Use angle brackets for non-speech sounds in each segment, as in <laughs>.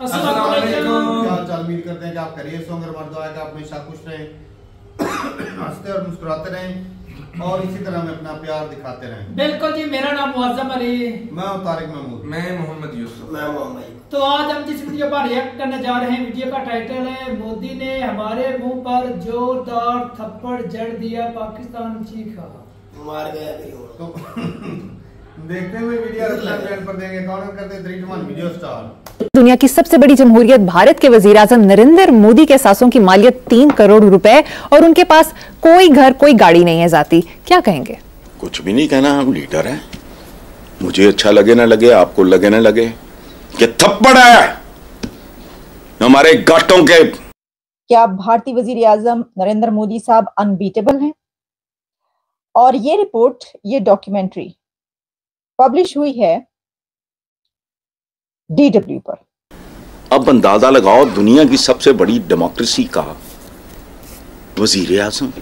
उम्मीद करते हैं कि आप खैरियत से होंगे और दुआ कि आप हमेशा खुश रहें हँसते और मुस्कुराते रहें और इसी तरह हमें अपना प्यार दिखाते रहें। बिल्कुल जी मेरा नाम मुआजम अली। मैं तारिक महमूद। मैं मोहम्मद यूसुफ। तो आज हम जिस वीडियो पर रिएक्ट करने जा रहे हैं वीडियो का टाइटल है मोदी ने हमारे मुँह पर जोरदार थप्पड़ जड़ दिया पाकिस्तान चीखा मार गया तो देखते हुए वीडियो पर देंगे। कौन करते थ्री वीडियो स्टार दुनिया की सबसे बड़ी जमहूरियत भारत के वज़ीर आज़म नरेंद्र मोदी के सासों की मालियत तीन करोड़ रुपए और उनके पास कोई घर कोई गाड़ी नहीं है जाती। क्या कहेंगे? कुछ भी नहीं कहना हम लीडर हैं। मुझे अच्छा लगे ना लगे आपको लगे ना लगे। कि थप्पड़ है! हमारे गाटों के क्या भारतीय वज़ीर आज़म नरेंद्र मोदी साहब अनबीटेबल हैं? और ये रिपोर्ट ये डॉक्यूमेंट्री पब्लिश हुई है डीडब्ल्यू पर। अब अंदाज़ा लगाओ दुनिया की सबसे बड़ी डेमोक्रेसी का वज़ीर आज़म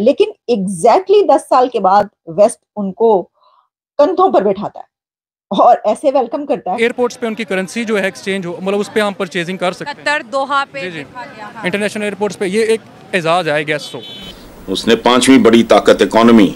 लेकिन एग्जैक्टली exactly दस साल के बाद वेस्ट उनको कंधों पर बैठाता है और ऐसे वेलकम करता है। एयरपोर्ट्स पे उनकी करेंसी जो है एक्सचेंज हो मतलब उस पर हम परचेजिंग कर सकते हैं। कतर दोहा पे जी, जी। हाँ। इंटरनेशनल एयरपोर्ट्स पे ये एक एजाज है गेस्ट हो उसने पांचवी बड़ी ताकत इकोनॉमी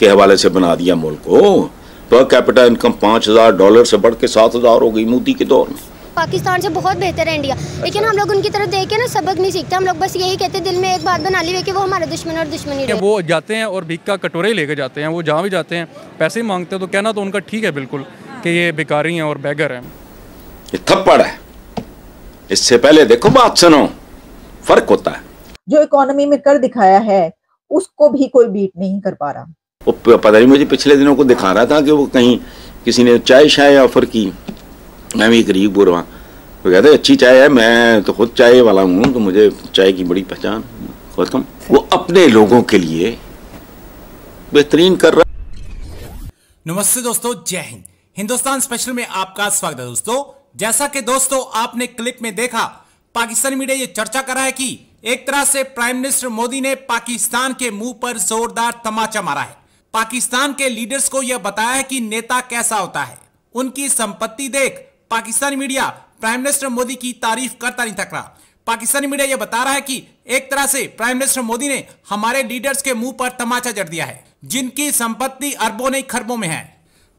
के हवाले से बना दिया मुल्क को। पर कैपिटल इनकम पाँच हज़ार डॉलर से बढ़ के सात हज़ार हो गई मोदी के दौर में। पाकिस्तान से बहुत बेहतर है इंडिया। लेकिन हम लोग उनकी तरफ़ देख के ना सबक नहीं सीखते। हम लोग बस यही कहते दिल में एक बात बना ली है कि वो हमारे दुश्मन और दुश्मनी वो जाते हैं और भीख का कटोरे लेके जाते हैं वो जहाँ भी जाते हैं पैसे ही मांगते हैं तो कहना तो उनका ठीक है बिल्कुल कि ये भिखारी हैं और बैगर हैं। ये थप्पड़ है। इससे पहले देखो बात सुनो फ़र्क होता है। जो इकोनॉमी में कर दिखाया है उसको भी कोई बीट नहीं कर पा रहा। वो पता नहीं मुझे पिछले दिनों को दिखा रहा था कि वो कहीं किसी ने चाय शाय ऑफ़र की। मैं भी गरीब बुरवा वो कहते अच्छी चाय है, मैं तो खुद चाय वाला हूँ तो मुझे चाय की बड़ी पहचान खत्म। वो अपने लोगों के लिए बेहतरीन कर रहा नमस्ते दोस्तों, जय हिंद। हिंदुस्तान स्पेशल में आपका स्वागत है दोस्तों। जैसा कि दोस्तों आपने क्लिप में देखा, पाकिस्तानी मीडिया ये चर्चा कर रहा है कि एक तरह से प्राइम मिनिस्टर मोदी ने पाकिस्तान के मुँह पर जोरदार तमाचा मारा है। पाकिस्तान के लीडर्स को यह बताया है कि नेता कैसा होता है। उनकी संपत्ति देख Pakistani media prime minister Modi की तारीफ़ करता नहीं थक रहा। पाकिस्तानी मीडिया यह बता रहा है कि एक तरह से प्राइम मिनिस्टर मोदी ने हमारे लीडर्स के मुँह पर तमाचा जड़ दिया है, जिनकी संपत्ति अरबों नहीं, खरबों में है।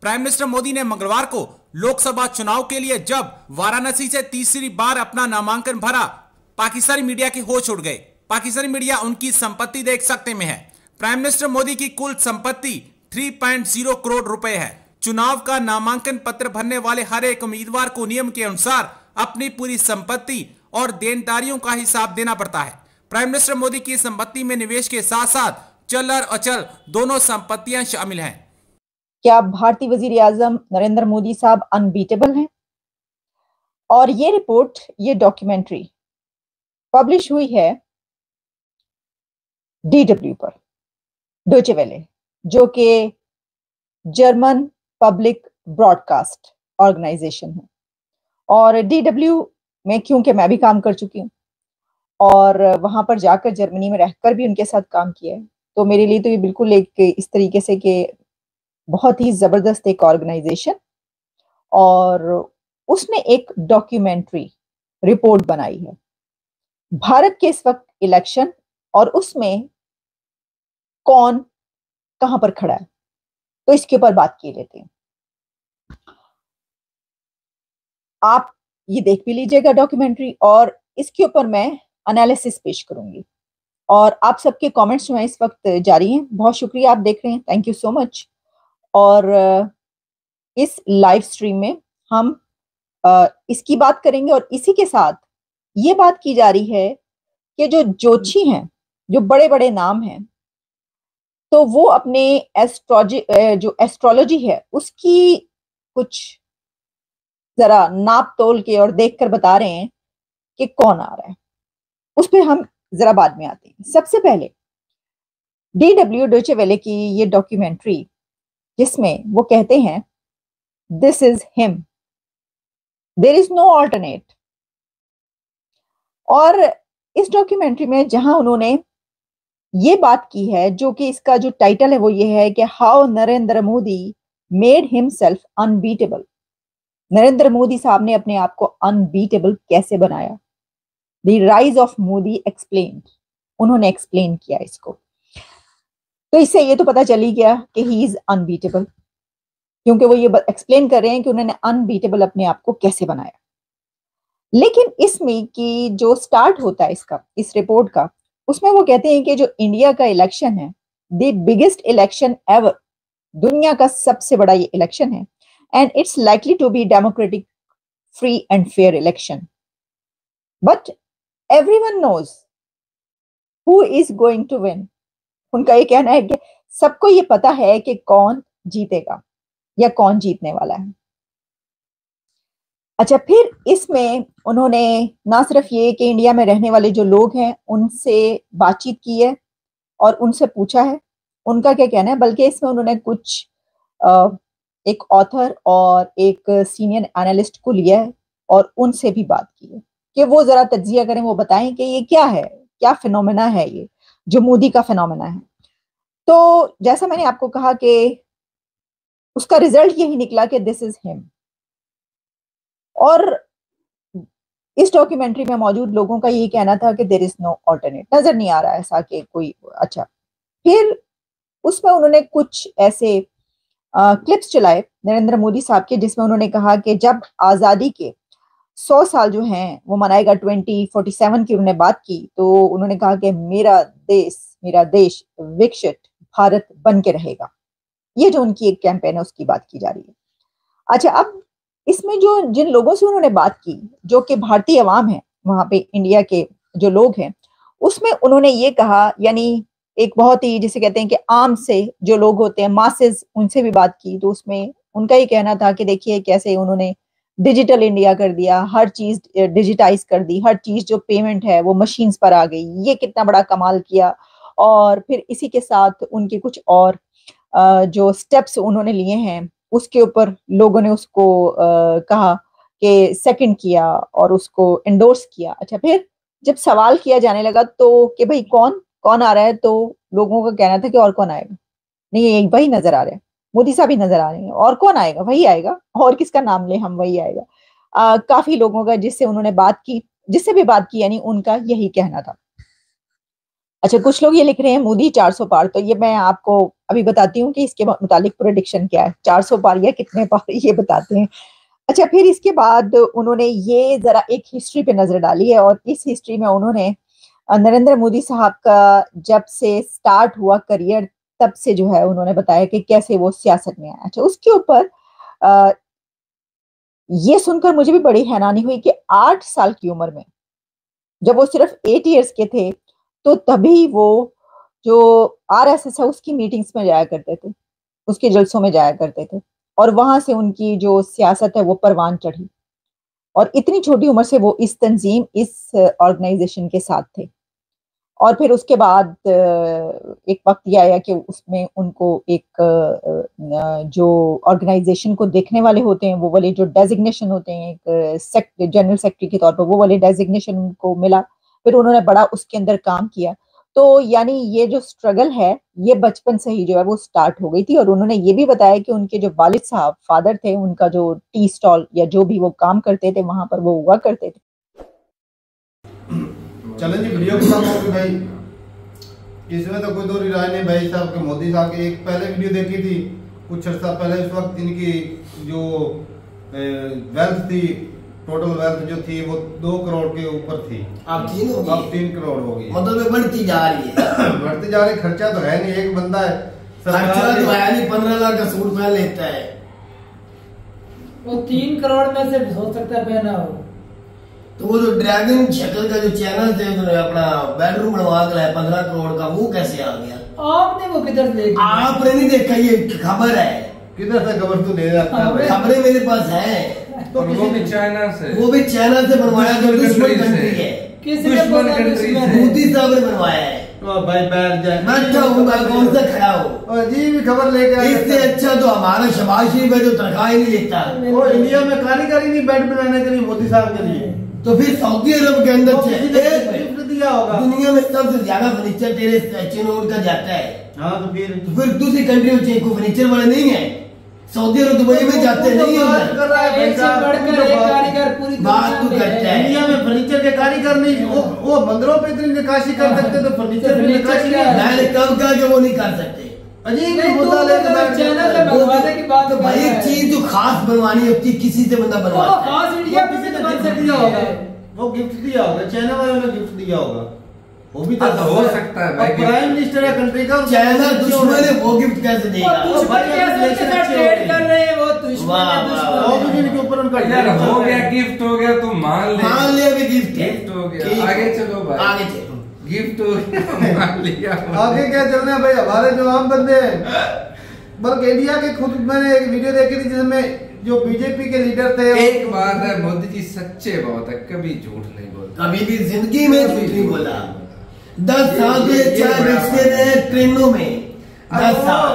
प्राइम मिनिस्टर मोदी ने मंगलवार को लोकसभा चुनाव के लिए जब वाराणसी से तीसरी बार अपना नामांकन भरा, पाकिस्तानी मीडिया के होश उड़ गए पाकिस्तानी मीडिया उनकी संपत्ति देख सकते में है। प्राइम मिनिस्टर मोदी की कुल संपत्ति 3.0 करोड़ रुपए है। चुनाव का नामांकन पत्र भरने वाले हर एक उम्मीदवार को नियम के अनुसार अपनी पूरी संपत्ति और देनदारियों का हिसाब देना पड़ता है। प्राइम मिनिस्टर मोदी की संपत्ति में निवेश के साथ साथ चल और अचल दोनों संपत्तियाँ शामिल हैं। क्या भारतीय वज़ीर आज़म नरेंद्र मोदी साहब अनबीटेबल हैं? और ये रिपोर्ट, ये डॉक्यूमेंट्री पब्लिश हुई है डीडब्ल्यू पर। डोचे वेले जो कि जर्मन पब्लिक ब्रॉडकास्ट ऑर्गेनाइजेशन है। और डीडब्ल्यू में क्योंकि मैं भी काम कर चुकी हूँ। और वहाँ पर जाकर जर्मनी में रहकर भी उनके साथ काम किया है। तो मेरे लिए तो ये बिल्कुल एक इस तरीके से कि बहुत ही ज़बरदस्त एक ऑर्गेनाइजेशन और उसने एक डॉक्यूमेंट्री रिपोर्ट बनाई है। भारत के इस वक्त इलेक्शन और उसमें कौन कहाँ पर खड़ा है? तो इसके ऊपर बात की लेते हैं। आप ये देख भी लीजिएगा डॉक्यूमेंट्री और इसके ऊपर मैं एनालिसिस पेश करूँगी। और आप सबके कमेंट्स जो इस वक्त जारी हैं। बहुत शुक्रिया, आप देख रहे हैं। थैंक यू सो मच और इस लाइव स्ट्रीम में हम इसकी बात करेंगे और इसी के साथ ये बात की जा रही है कि जो जोशी हैं, जो बड़े बड़े नाम हैं तो वो अपने एस्ट्रोजी जो एस्ट्रोलॉजी है, उसकी कुछ जरा नाप तोल के और देखकर बता रहे हैं कि कौन आ रहा है। उस पर हम जरा बाद में आते हैं। सबसे पहले डी डब्ल्यू डोचे वेले की ये डॉक्यूमेंट्री जिसमें वो कहते हैं this is him there is no alternate और इस डॉक्यूमेंट्री में जहाँ उन्होंने ये बात की है जो कि इसका जो टाइटल है वो ये है कि how Narendra Modi made himself unbeatable Narendra Modi साहब ने अपने आप को अनबीटेबल कैसे बनाया? The rise of Modi explain उन्होंने एक्सप्लेन किया इसको। तो इससे ये तो पता चली गया कि ही इज़ अनबीटेबल क्योंकि वो ये एक्सप्लेन कर रहे हैं कि उन्होंने अनबीटेबल अपने आप को कैसे बनाया। लेकिन इसमें कि जो स्टार्ट होता है इसका, इस रिपोर्ट का उसमें वो कहते हैं कि जो इंडिया का इलेक्शन है द बिगेस्ट इलेक्शन एवर दुनिया का सबसे बड़ा ये इलेक्शन है and it's likely to be democratic free and fair election but everyone knows who is going to win उनका ये कहना है कि सबको ये पता है कि कौन जीतेगा या कौन जीतने वाला है। अच्छा फिर इसमें उन्होंने ना सिर्फ़ ये कि इंडिया में रहने वाले जो लोग हैं, उनसे बातचीत की है और उनसे पूछा है। उनका क्या कहना है? बल्कि इसमें उन्होंने कुछ एक ऑथर और एक सीनियर एनालिस्ट को लिया है और उनसे भी बात की है कि वो जरा तजिया करें, वो बताएँ कि ये क्या है, क्या फिनोमेना है ये, जो मोदी का फिनोमेना है। तो जैसा मैंने आपको कहा कि उसका रिज़ल्ट यही निकला कि दिस इज़ हिम और इस डॉक्यूमेंट्री में मौजूद लोगों का ये कहना था कि देर इज़ नो ऑल्टरनेट नज़र नहीं आ रहा ऐसा कि कोई अच्छा। फिर उसमें उन्होंने कुछ ऐसे आ, क्लिप्स चलाए नरेंद्र मोदी साहब के जिसमें उन्होंने कहा कि जब आज़ादी के सौ साल जो हैं वो मनाएगा ट्वेंटी फोर्टी सेवन की उन्होंने बात की तो उन्होंने कहा कि मेरा देश मेरा देश विकसित भारत बन के रहेगा। ये जो उनकी एक कैंपेन है उसकी बात की जा रही है। अच्छा अब इसमें जो, जिन लोगों से उन्होंने बात की, जो कि भारतीय अवाम है, वहाँ पे इंडिया के जो लोग हैं, उसमें उन्होंने ये कहा, यानी एक बहुत ही, जिसे कहते हैं कि आम से जो लोग होते हैं मासेस उनसे भी बात की तो उसमें उनका ये कहना था कि देखिए कैसे उन्होंने डिजिटल इंडिया कर दिया, हर चीज़ डिजिटाइज कर दी, हर चीज़ जो पेमेंट है, वो मशीन्स पर आ गई, ये कितना बड़ा कमाल किया, और फिर इसी के साथ उनके कुछ और जो स्टेप्स उन्होंने लिए हैं उसके ऊपर लोगों ने उसको आ, कहा कि सेकंड किया और उसको एंडोर्स किया। अच्छा फिर जब सवाल किया जाने लगा तो कि भाई कौन कौन आ रहा है? तो लोगों का कहना था कि और कौन आएगा? नहीं एक भाई नज़र आ रहे हैं। मोदी साहब ही नज़र आ रहे हैं। और कौन आएगा? वही आएगा। और किसका नाम ले हम वही आएगा। आ, काफ़ी लोगों का जिससे उन्होंने बात की जिससे भी बात की यानी उनका यही कहना था। अच्छा कुछ लोग ये लिख रहे हैं मोदी 400 पार तो ये मैं आपको अभी बताती हूँ कि इसके मुतालिक प्रोडिक्शन क्या है। 400 पार या कितने पार, <laughs> ये बताते हैं। अच्छा फिर इसके बाद उन्होंने ये जरा एक हिस्ट्री पे नज़र डाली है और इस हिस्ट्री में उन्होंने नरेंद्र मोदी साहब का जब से स्टार्ट हुआ करियर तब से जो है उन्होंने बताया कि कैसे वो सियासत में आया। अच्छा उसके ऊपर ये सुनकर मुझे भी बड़ी हैरानी हुई कि आठ साल की उम्र में, जब वो सिर्फ़ एट ईयर्स के थे तो तभी वो जो आर एस एस है, उसकी मीटिंग्स में जाया करते थे, उसके जलसों में जाया करते थे और वहाँ से उनकी जो सियासत है, वो परवान चढ़ी और इतनी छोटी उम्र से वो इस तंजीम, इस ऑर्गेनाइजेशन के साथ थे और फिर उसके बाद एक वक्त ये आया कि उसमें उनको एक जो ऑर्गेनाइजेशन को देखने वाले होते हैं, वो वाले जो डेजिग्नेशन होते हैं, एक सेक्ट जनरल सेक्रेटरी के तौर पर वो वाले डेजिग्नेशन उनको मिला फिर उन्होंने बड़ा उसके अंदर काम किया। तो यानी ये जो स्ट्रगल है, ये बचपन से ही जो है वो स्टार्ट हो गई थी और उन्होंने ये भी बताया कि उनके जो वालिद साहब फादर थे, उनका जो टी स्टॉल या जो भी वो काम करते थे, वहाँ पर वो हुआ करते थे। चलें जी, वीडियो खत्म हो भाई। इसमें तो कोई दो राय नहीं भाई साहब के मोदी साहब की। एक पहले वीडियो देखी थी, कुछ अर्सा पहले उस वक्त इनकी जो वेल्थ थी टोटल वेल्थ जो थी वो दो करोड़ के ऊपर थी। अब तीन हो अब तीन करोड़ हो गई मतलब बढ़ती जा रही है। <coughs> बढ़ती जा रही खर्चा तो है नहीं एक बंदा है। खर्चा तो है नहीं पंद्रह लाख का सूट पहन लेता है। वो तीन करोड़ में से हो सकता है पहना हो। तो वो जो ड्रैगन शक्ल का जो चैनल थे उन्होंने अपना बेडरूम बनवा के लाया पंद्रह करोड़ का वो कैसे आ गया? आपने वो किधर देखा? आपने नहीं देखा ये खबर है। किधर से खबर तू ले रहा खबरें मेरे पास है। तो वो भी चाइना से। वो भी चाइना से बनवाया जो दुश्मन कंट्री है। दुश्मन कंट्री से। मोदी साहब ने बनवाया है। भाई बैठ जाए बैठा हूँ कौन सा खड़ा हूँ? अजीब खबर लेके इससे अच्छा तो हमारा शबाज शरीफ है जो तनख्वाह ही नहीं लेता। वो इंडिया में कारीगरी नहीं बेड बनाने के लिए मोदी साहब के लिए। तो फिर सऊदी अरब के अंदर होगा दुनिया में सबसे ज़्यादा फर्नीचर तेरे चीन का जाता है। हाँ तो फिर? तो फिर दूसरी कंट्री में फर्नीचर वाले नहीं है? सऊदी और दुबई में जाते नहीं कर रहा है भाई एक से साहब, बढ़कर तो एक बात- कारीगर पूरी बात दुनिया तो में करता है। है। दुनिया में फर्नीचर के कारीगर नहीं वो वो मंदिरों पे इतनी निकाशी कर सकते तो फर्नीचर निकाशी क्या नहीं मैंने कब कहा कि वो नहीं कर सकते? अजीब नहीं, मुद्दा तू लेके तो बैठ चैनल जाते पे हैं। की बात तो भाई एक चीज़ जो खास बनवानी होती है किसी से बंदा तो वो खास इंडिया में से बन सकती है वो गिफ्ट दिया होगा चैनल वालों ने गिफ्ट दिया होगा। वो भी तो हाँ, तो सकता है भाई, प्राइम मिनिस्टर है कंट्री का चाइना दुश्मन है। वो गिफ्ट कैसे देगा? दुश्मन के वो दुश्मन ऊपर उनका यार हो गया गिफ्ट हो गया तुम मान ले। मान लिया भी गिफ्ट गिफ्ट हो गया। आगे चलो भाई। आगे चलो। गिफ्ट हो गया <laughs> मान लिया। आगे क्या चलना है भाई? हमारे जो आम बंदे हैं। बल्कि इंडिया के खुद मैंने एक वीडियो देखी थी जिसमें जो बीजेपी के लीडर थे एक बात है मोदी जी सच्चे बहुत है कभी झूठ नहीं बोलते। कभी भी ज़िंदगी में झूठ नहीं बोला। दस साल ये चाय बेचते रहे ट्रेनों में। दस साल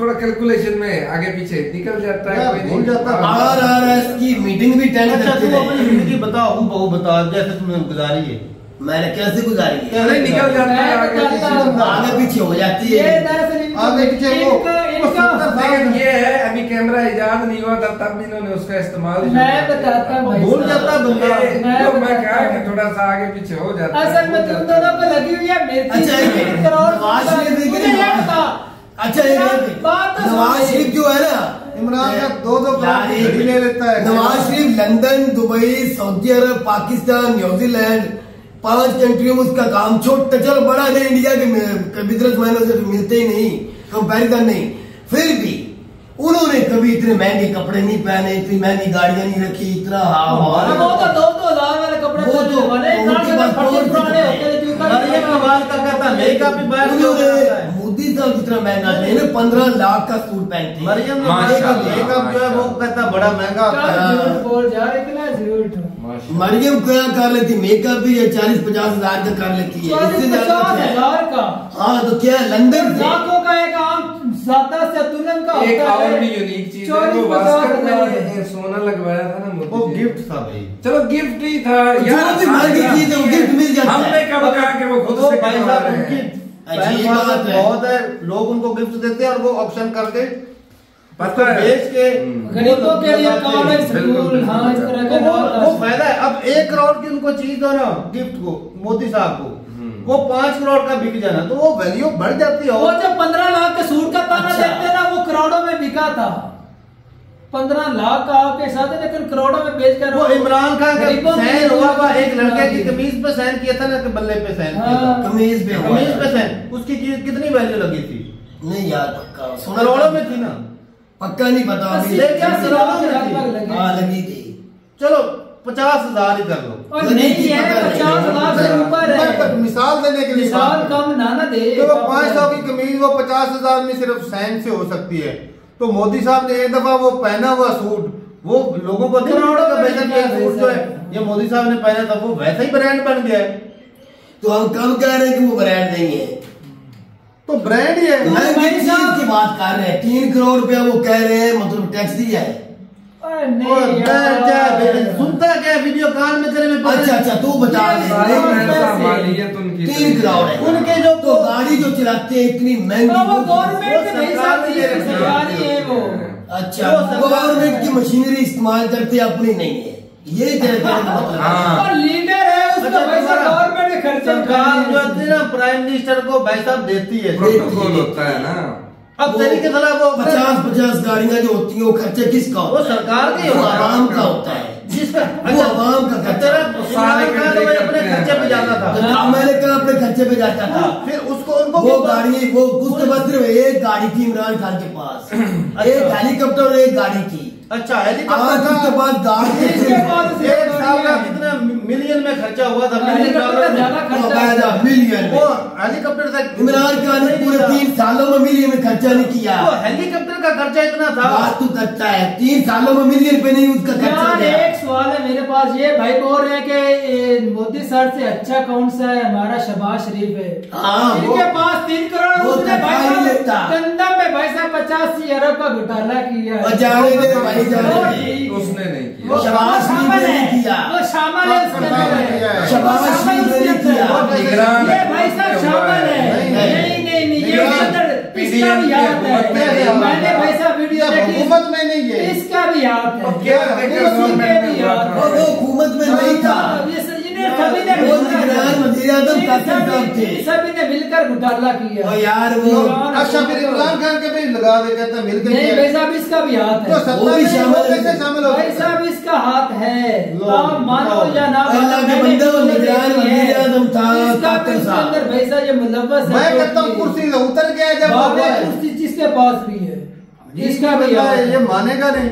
थोड़ा कैलकुलेशन में आगे पीछे निकल जाता है कोई नहीं। जाता। है। आर आर एस की मीटिंग भी टेंड अच्छा करते तू अपनी ज़िंदगी बताओ हूँ बहू बता जैसे तुमने गुजारी है। मैंने कैसे गुजारी है? अरे निकल जाता है आगे पीछे। आगे पीछे हो जाती ये है आगे पीछे वो- लेकिन ये है अभी कैमरा इजाद नहीं हुआ था तब इन्होंने उसका इस्तेमाल मैं बताता हूँ भूल। जाता बंदा। मैं। थोड़ा सा आगे पीछे हो जाता है, असल में तुम दोनों को लगी हुई है मिर्ची अच्छा, नवाज़ शरीफ मुझे अच्छा ये बात तो नवाज़ शरीफ जो है ना? इमरान का दो दो ले लेता है। Nawaz Sharif London Dubai Saudi Arab Pakistan New Zealand पाँच कंट्रियों में उसका काम छोटा चलो बड़ा नहीं इंडिया के बिज़नेस मैनों से तो मिलते ही नहीं कंपैरिजन नहीं। फिर भी उन्होंने कभी इतने महँगे कपड़े नहीं पहने इतनी महँगी गाड़ियाँ नहीं रखी इतना हाँ वो तो दो दो हज़ार वाले कपड़े वो तो- उनके पास फटे पुराने होते थे कमाल का कहता मेकअप भी बाहर उन्होंने मोदी साहब जितना महँगा थे पंद्रह लाख का सूट पहनते हैं। मरियम मेकअप जो है वो कहता बड़ा महँगा होता क्या है। झूठ बोल जा इतना झूठ मरियम क्या कर लेती मेकअप भी ये चालीस पचास हज़ार का कर लेती है। इससे ज़्यादा है? हाँ तो क्या लंदन लाखों का एक आम सादा से दुल्हन का एक और भी यूनिक चीज़ है वो भास्कर ने सोना लगवाया था ना वो मोदी जी। गिफ्ट था भाई। चलो गिफ्ट ही था। जो यार भी महँगी चीज़ है वो गिफ्ट मिल जाता है। हमने कब कहा कि वो खुद से भाई साहब उनकी अजीब बात है। बहुत है। लोग उनको गिफ्ट देते हैं और वो ऑप्शन करके पता है। बेच के गरीबों के लिए हैं। College school. हाँ इस तरह वो के वो फ़ायदा है। अब एक करोड़ की उनको चीज़ दो ना गिफ्ट को मोदी साहब को। वो पाँच करोड़ का बिक जाना तो वो वैल्यू बढ़ जाती है। वो जब पंद्रह लाख के सूट का ताना अच्छा। देखते ना वो करोड़ों में बिका था। पंद्रह लाख का आपके साथ है लेकिन करोड़ों में बेच कर वो इमरान खान का सहन हुआ था एक लड़के की। कमीज पे सहन किया था ना बल्ले पे सहन किया था। हाँ। कमीज पे कमीज पे सहन। उसकी कितनी वैल्यू लगी थी? नहीं यार पक्का। करोड़ों में थी ना। पक्का नहीं पता। हाँ लगी थी। चलो पचास हज़ार ही कर लो। और नहीं है पचास लाख से ऊपर है। मिसाल देने के लिए मिसाल। कम ना ना दे। तो पाँच सौ की कमीज वो पचास हज़ार में सिर्फ़ सैन से हो सकती है। तो मोदी साहब ने एक दफ़ा वो पहना हुआ सूट वो लोगों को सूट जो है ये मोदी साहब ने पहना था वो वैसा ही ब्रांड बन गया है। तो हम कब कह रहे हैं कि वो ब्रांड नहीं है? तो ब्रांड ही है। की बात कर रहे हैं। तीन करोड़ रुपया वो कह रहे हैं मतलब टैक्स दिया है। सुनता क्या वीडियो में तेरे में अच्छा अच्छा तू बता। मालियत उनकी तीन करोड़ है। उनके जो तो गाड़ी जो चलाते हैं इतनी महँगी तो वो गवर्नमेंट नहीं सरकार है वो। अच्छा वो गवर्नमेंट की मशीनरी इस्तेमाल करते अपनी नहीं है। ये मतलब है। लीडर है उसका अच्छा, पैसा गवर्नमेंट जो है ना प्राइम मिनिस्टर को भाई साहब देती है। प्रोटोकॉल होता है ना। अब तरीके सलाह वो पचास पचास गाड़ियाँ जो होती हैं वो खर्चा किसका वो होता है? सरकार का ही है। आवाम का होता है। वो आवाम का खर्चा। तेरा सारे इमरान खान खर्चे अपने खर्चे पे जाता था। तो मैंने कहा अपने खर्चे पे जाता था। फिर उसको उनको वो गाड़ी वो उसके पास सिर्फ़ एक गाड़ी थी इमरान खान के पास। <clears throat> एक हेलीकॉप्टर और एक गाड़ी थी। अच्छा हेलीकॉप्टर का पास गाड़ी मिलियन में खर्चा हुआ था मिलियन हेलीकॉप्टर डॉलर ज़्यादा में। खर्चा वो हेलीकॉप्टर से इमरान खान ने पूरे तीन सालों में मिलियन में खर्चा नहीं किया। वो हेलीकॉप्टर का खर्चा इतना था। बात तू करता है तीन सालों में मिलियन पे नहीं उसका खर्चा एक सवाल है मेरे पास ये भाई बोल रहे हैं कि मोदी सर से अच्छा कौन सा है? हमारा शहबाज शरीफ है। हाँ, इनके पास तीन करोड़ उसने। गंदम में भाई साहब पचासी अरब का घोटाला किया। उसने नहीं किया। वो शहबाज शरीफ शामिल है है उसके अंदर है। उसके नहीं किया। निगरान। ये भाई साहब शामिल है। नहीं, नहीं। नहीं ये अंदर इसका भी याद है। में मैंने भाई साहब वीडियो देखी। हुकूमत में नहीं है इसका भी याद है। क्या गवर्नमेंट में वो हुकूमत में नहीं था। ये स- इन्हें सभी ने वो मिलकर- निगरान वज़ीर आज़म इन कासिम सभी- ने मिलकर घोटाला किया। और यार वो अच्छा फिर इमरान खान के भी लगा दे कहते हैं मिलकर नहीं भाई साहब इसका भी हाथ है। वो भी शामिल कैसे शामिल हो भाई साहब इसका हाथ है। आप मानो या ना मानो, अल्लाह के बंदे, वो वज़ीर आज़म था, काकर साहब। अंदर भाई साहब ये मुलव्वस है मैं कहता हूँ कुर्सी से उतर गया जब बाबा कुर्सी जिसके पास भी है। इसका भी हाथ है, है। ये मानेगा नहीं।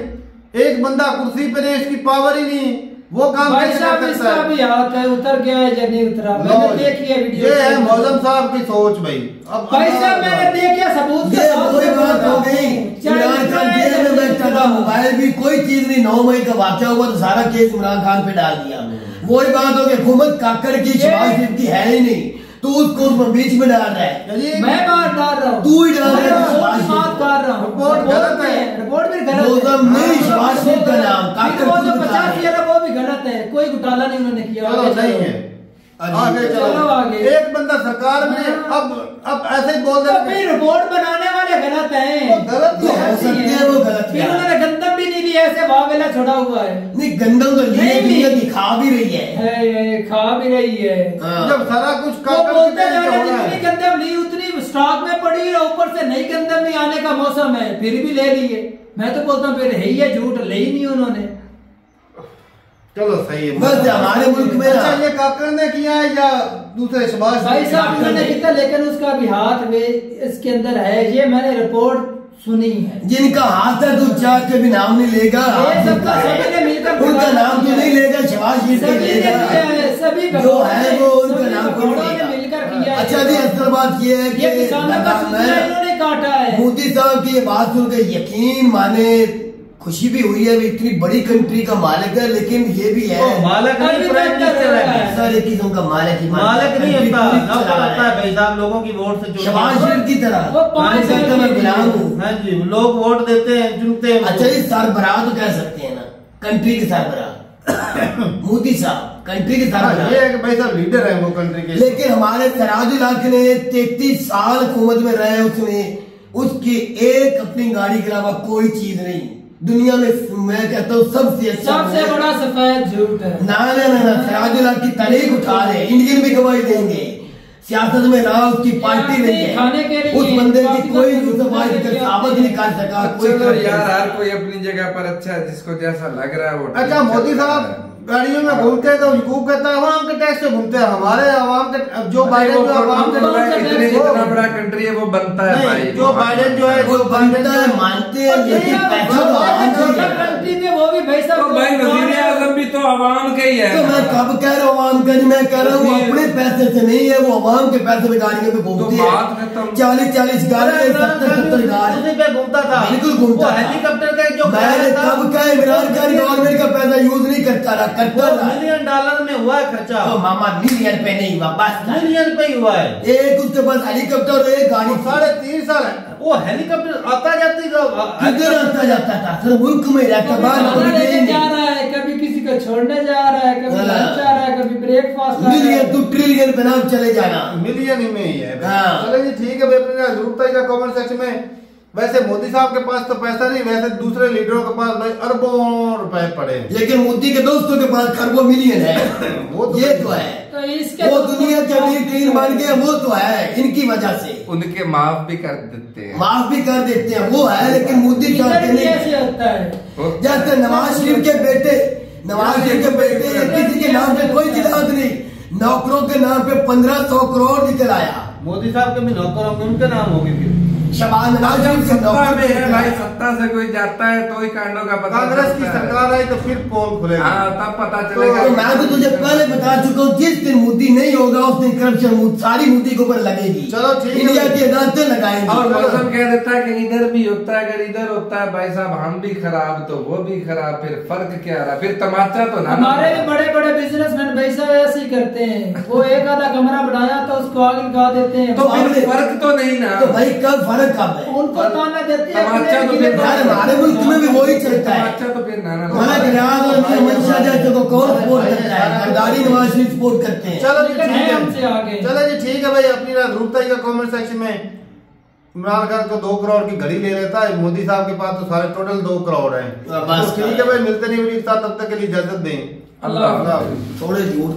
एक बंदा कुर्सी पे नहीं इसकी पावर ही नहीं वो काम भाई साहब इसका भी हाथ है उतर गया है या नहीं उतरा मैंने देखी है वीडियो ये है मौजम साहब की सोच भाई। अब भाई साहब मैंने देखा सबूत के ये साथ कोई बात हो गई इमरान खान जेल में बैठा था मोबाइल भी कोई चीज़ नहीं नौ मई का वाक्य हुआ तो सारा केस इमरान खान पे डाल दिया वही बात हो गई हुकूमत काकर की शबाज की है ही नहीं। तू उसको उसमें बीच में डाल रहा है। मैं बात डाल रहा हूँ। तू ही डाल रहा है, रिपोर्ट बात कर रहा हूँ। रिपोर्ट गलत है। रिपोर्ट भी गलत है। हाँ, का नाम, पचास किया था वो भी गलत है। कोई घोटाला नहीं उन्होंने किया। चलो आगे है। आगे चलो। आगे। एक बंदा सरकार में हाँ। अब अब ऐसे ही बोल तो दे फिर रिपोर्ट बनाने वाले गलत हैं। वो गलत तो है हो सकते हैं। वो गलत फिर है उन्होंने गंदम भी नहीं लिया ऐसे वावेला छोड़ा हुआ है। नहीं गंदम तो लिए नहीं। दिखा भी रही है। है, है, खा भी रही है। हाँ। जब सारा कुछ वो काकर बोलते हो जितनी गंदम ली उतनी स्टॉक में पड़ी है ऊपर से नई गंदम भी आने का मौसम है फिर भी ले लिए मैं तो बोलता हूँ फिर है ही है झूठ ले ही नहीं उन्होंने। चलो सही है। बस हमारे मुल्क में अच्छा ये काकर ने किया है या दूसरे शबाज भाई साहब? उन्होंने किया लेकिन उसका भी हाथ वे इसके अंदर है ये मैंने रिपोर्ट सुनी है। जिनका हाथ है तू चाह के भी नाम नहीं लेगा। सबका उनका नाम तो नहीं लेगा शबाज ने लेगा। सभी जो है वो उनका नाम मिलकर किया अच्छा जी असल बात ये है कि किसानों का इन्होंने काटा है। मोदी साहब की ये बात सुन के यकीन माने खुशी भी हुई है भी इतनी बड़ी कंट्री का मालिक है लेकिन ये भी है। मालक अभी नहीं प्राइम मिनिस्टर है। सारे किस्म का मालिक ही मालक नहीं होता नौकर होता है है। भाई साहब लोगों की वोट से शबाज शरीफ की तरह। साल मैं गुलाम हूँ। हाँ जी लोग वोट देते हैं चुनते हैं अच्छा जी सरबराह तो कह सकते हैं ना कंट्री के सरबराह। <coughs> मोदी साहब कंट्री के हाँ, सरबराह ये है कि भाई साहब लीडर है वो कंट्री के। लेकिन हमारे सराजुल हक ने तैतीस साल हुकूमत में रहे उसने उसकी एक अपनी गाड़ी के अलावा कोई चीज़ नहीं। दुनिया में मैं कहता हूँ सबसे अच्छा सबसे बड़ा सफ़ेद झूठ है। ना ना ना ना सराजुल हक की तारीख उठा रहे इंडियन भी गवाही देंगे। सियासत में रहा उसकी पार्टी नहीं खाने के लिए उस बंदे की कोई के लिए साबित नहीं कर सका कोई यार हर कोई अपनी जगह पर अच्छा है जिसको जैसा लग रहा है वो अच्छा मोदी साहब है। गाड़ियों में घूमते हैं तो यूकूब कहता है। आवाम के टैक्स से घूमते हैं। हमारे आवाम के जो बाइडेन जो अवाम के इतने है? बड़ा कंट्री है वो बनता है भाई। जो बाइडेन जो है वो बनता है मानते हैं तो आवाम कंट्री में वो भी भाई साहब तो भाई वज़ीर आज़म भी तो आवाम का ही है। तो मैं कब कह रहा हूँ आवाम का मैं कह रहा हूँ अपने पैसे से नहीं है वो आवाम के पैसे में गाड़ियों पे घूमती तो है चालीस चालीस गाड़ी सत्तर सत्तर गाड़ी। पे घूमता था। बिल्कुल घूमता हेलीकॉप्टर का जो मैंने कब कहा इमरान खान गवर्नमेंट का पैसा यूज़ नहीं करता रहा मिलियन डॉलर में हुआ है खर्चा तो मामा मिलियन पे नहीं हुआ बस मिलियन पे हुआ है एक उसके पास हेलीकॉप्टर और एक गाड़ी साढ़े तीन साल है वो हेलीकॉप्टर आता जाती किधर आता जाता था सिर्फ़ मुल्क में रहता बाहर जा रहा है कभी किसी को छोड़ने जा रहा है कभी। लंच आ रहा है कभी ब्रेकफास्ट मिलियन तू ट्रिलियन पे नाम चले जाना मिलियन ही में ही है हाँ। चलो ठीक है भाई अपने ज़रूरत है कमेंट सेक्शन में वैसे मोदी साहब के पास तो पैसा नहीं वैसे दूसरे लीडरों के पास भाई अरबों रुपए पड़े लेकिन मोदी के दोस्तों के पास खरबों मिलियन है। <laughs> वो तो ये तो है। तो इसके वो दुनिया के अमीर तीन बन गए वो तो है इनकी वजह से। उनके माफ़ भी कर देते हैं। माफ़ भी कर देते हैं वो है लेकिन मोदी चाहते नहीं। होता है। जैसे नवाज़ शरीफ के बेटे नवाज़ शरीफ के बेटे किसी के नाम पे कोई जिलाद नहीं। नौकरों के नाम पे पंद्रह सौ करोड़ निकल आया। मोदी साहब के भी नौकर होंगे उनके नाम होंगे सत्ता में है भाई सत्ता से कोई जाता है तो ही कांडों का पता कांग्रेस की सरकार आई तो फिर पोल खुलेगा। हाँ तब पता चलेगा। तो मैं तो तुझे पहले बता चुका हूँ जिस दिन मोदी नहीं होगा उस दिन करप्शन सारी मोदी के ऊपर लगेगी। चलो ठीक इंडिया की अदालतें लगाएँगी। और मौसम कह देता है कि इधर भी होता है अगर इधर होता है भाई साहब हम भी खराब तो वो भी खराब फिर फ़र्क क्या रहा? फिर तमाचा तो ना हमारे भी बड़े बड़े बिजनेसमैन भाई साहब ऐसे ही करते हैं। वो एक आधा कमरा बनाया तो उसको आगे लगा देते हैं। तो फ़र्क तो नहीं ना। तो भाई कब कब है। उनको ताना देते हैं तमाचा तो फिर यार हमारे मुल्क में भी वही चलता है। तमाचा तो फिर नाना हमारा रियाज और शाह जैसे को कौन सपोर्ट करता है? सरदारी नवाज़ शरीफ सपोर्ट करते हैं। चलो जी ठीक है। चलो जी ठीक है भाई अपनी है का कमेंट सेक्शन में इमरान खान को दो करोड़ की घड़ी ले लेता है। मोदी साहब के पास तो सारे टोटल दो करोड़ है। ठीक है भाई मिलते नहीं तब तक के लिए इजाज़त दें। अल्लाह थोड़े झूठ